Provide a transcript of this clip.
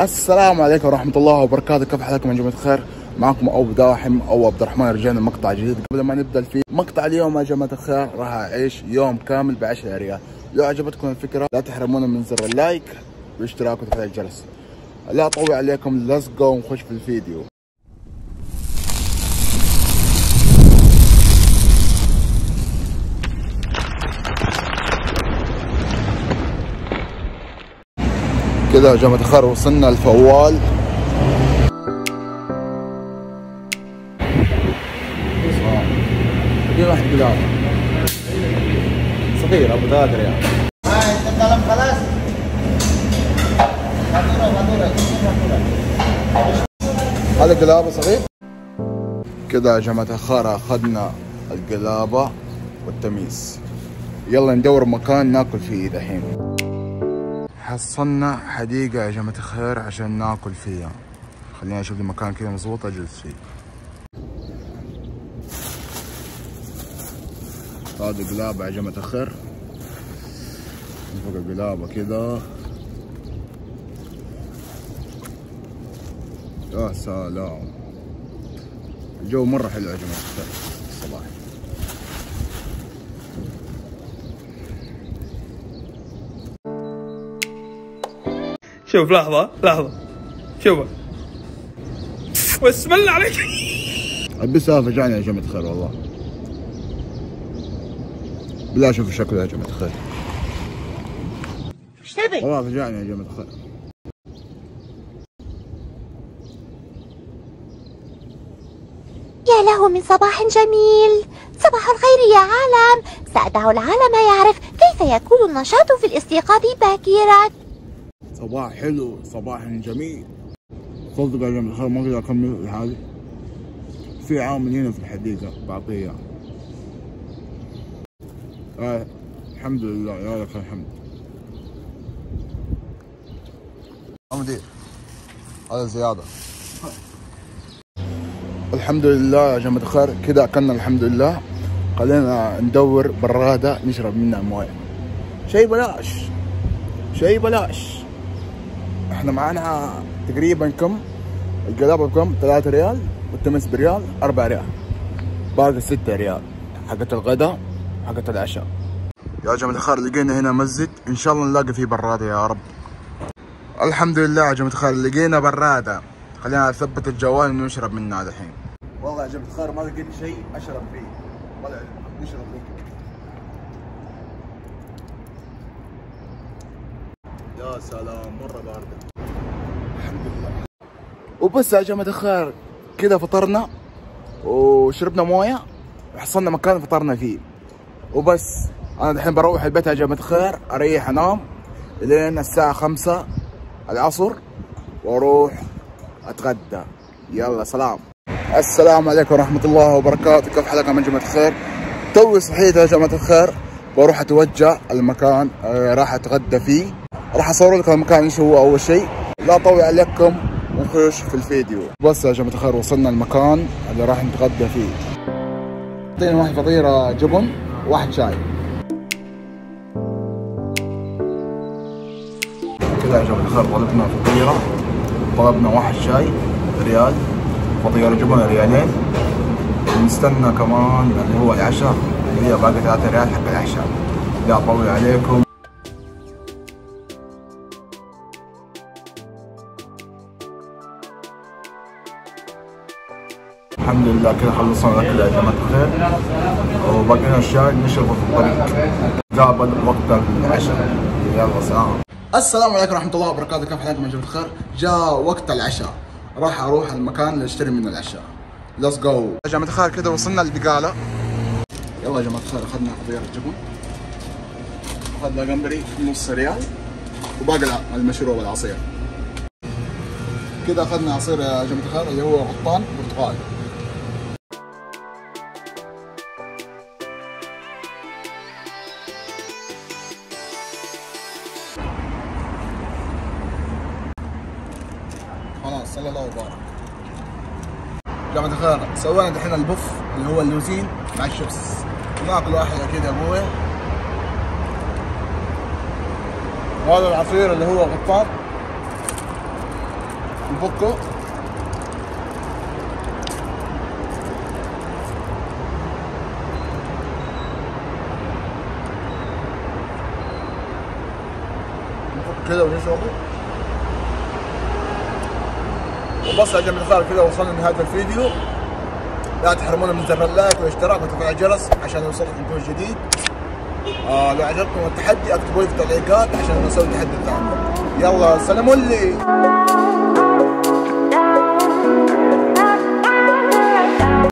السلام عليكم ورحمة الله وبركاته. كيف حالكم يا جماعة الخير؟ معكم أبو داحم أو عبد الرحمن رجعنا مقطع جديد. قبل ما نبدأ الفيديو مقطع اليوم يا جماعة الخير راح أعيش يوم كامل ب 10 ريال. لو عجبتكم الفكرة لا تحرمونا من زر ال like والاشتراك وتفعيل الجرس. لا أطول عليكم let's go ونخش في الفيديو. يا جماعة الخير وصلنا الفوال. في واحد قلاب صغير أبو ثلاث ريال خلاص هذا قلابه صغير. كده يا جماعة الخير أخذنا القلابة والتميس. يلا ندور مكان ناكل فيه دحين. حصلنا حديقة يا جماعة الخير عشان ناكل فيها. خلينا نشوف لي مكان كذا مظبوط أجلس فيه. هذا قلابة يا جماعة الخير. فوق القلابة كذا يا سلام. الجو مرة حلو يا جماعة الخير. الصباح شوف لحظة لحظة. شوف بسم الله عليك؟ البسها فجعني يا جماعة الخير والله. بالله شوف شكله يا جماعة الخير إيش تبي؟ والله فجعني يا جماعة الخير يا له من صباح جميل. صباح الخير يا عالم. سأدع العالم يعرف كيف يكون النشاط في الاستيقاظ باكرا صباح حلو صباح جميل. صدق يا جماعة الخير ما أقدر أكمل هذه. في عامل هنا في الحديقة بعطيه إياه. آه الحمد لله يا لك الحمد. مدير هذا زيادة. الحمد لله يا جماعة الخير كذا أكلنا الحمد لله. خلينا ندور برادة نشرب منها موية. شيء بلاش شيء بلاش. إحنا معانا تقريبا كم؟ القلابة بكم 3 ريال والتمس بريال 4 ريال. باقي 6 ريال. حقت الغداء حقت العشاء. يا جماعة الخير لقينا هنا مسجد. إن شاء الله نلاقي فيه برادة يا رب. الحمد لله يا جماعة الخير لقينا برادة. خلينا نثبت الجوال ونشرب منها الحين. والله يا جماعة الخير ما لقيت شيء أشرب فيه. ولا نشرب فيه. يا سلام مرة باردة. الحمد لله. وبس يا جماعة الخير كذا فطرنا وشربنا موية وحصلنا مكان فطرنا فيه. وبس أنا الحين بروح البيت يا جماعة الخير أريح أنام لين الساعة خمسة العصر وأروح أتغدى. يلا سلام. السلام عليكم ورحمة الله وبركاته. كيف حالكم يا جماعة الخير؟ توي صحيت يا جماعة الخير بروح أتوجه المكان آه، راح أتغدى فيه. راح اصور لكم المكان إيش هو أول شيء. لا اطول عليكم ونخش في الفيديو. بس يا جماعة الخير وصلنا المكان اللي راح نتغدى فيه. اعطيني واحد فطيرة جبن وواحد شاي. كذا يا جماعة الخير طلبنا فطيرة طلبنا واحد شاي ريال فطيرة جبن ريالين. ونستنى كمان اللي هو العشاء اللي هي باقي 3 ريال حق العشاء. لا اطول عليكم. الحمد لله كذا خلصنا الاكل يا جماعة الخير وباقي لنا الشاي نشربه في الطريق قابل وقت العشاء يلا سلام السلام عليكم ورحمه الله وبركاته كيف حالكم يا جماعة الخير جاء وقت العشاء راح أروح المكان اللي اشتري منه العشاء let's go يا جماعة الخير كذا وصلنا البقاله يلا يا جماعة الخير اخذنا فطيره جبن اخذنا جمبري نص ريال وباقي المشروب العصير كذا اخذنا عصير يا جماعة الخير اللي هو غطان برتقال خلاص صلى الله وبارك. جماعة الخير سوينا دحين البف اللي هو اللوزين مع الشيبس. ناكل واحدة كذا يا أبوي. وهذا العصير اللي هو غطان نفكه نفك كده ونشربه. وبس يا جماعة الخير كذا وصلنا لنهاية الفيديو. لا تحرمونا من زر اللايك والاشتراك وتفعيل الجرس عشان يوصلكم كل جديد. آه لو عجبكم التحدي أكتبوا لي في التعليقات عشان نسوي تحدي ثاني. يلا سلموا لي.